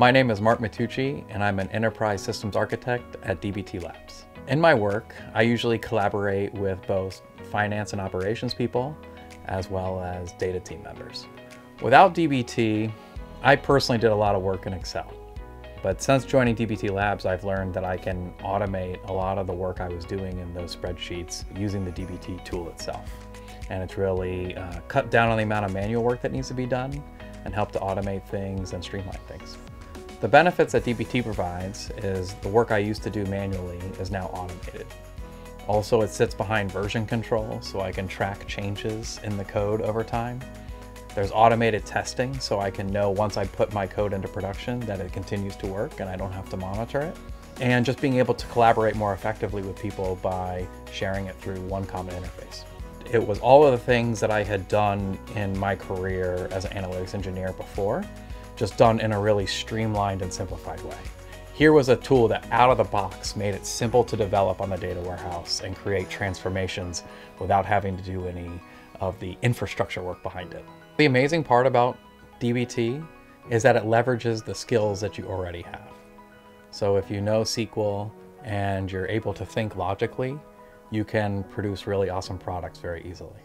My name is Mark Matteucci, and I'm an enterprise systems architect at DBT Labs. In my work, I usually collaborate with both finance and operations people, as well as data team members. Without DBT, I personally did a lot of work in Excel. But since joining DBT Labs, I've learned that I can automate a lot of the work I was doing in those spreadsheets using the DBT tool itself. And it's really uh, cut down on the amount of manual work that needs to be done and help to automate things and streamline things. The benefits that DBT provides is the work I used to do manually is now automated. Also, it sits behind version control, so I can track changes in the code over time. There's automated testing, so I can know once I put my code into production that it continues to work and I don't have to monitor it. And just being able to collaborate more effectively with people by sharing it through one common interface. It was all of the things that I had done in my career as an analytics engineer before, just done in a really streamlined and simplified way. Here was a tool that out of the box made it simple to develop on the data warehouse and create transformations without having to do any of the infrastructure work behind it. The amazing part about DBT is that it leverages the skills that you already have. So if you know SQL and you're able to think logically, you can produce really awesome products very easily.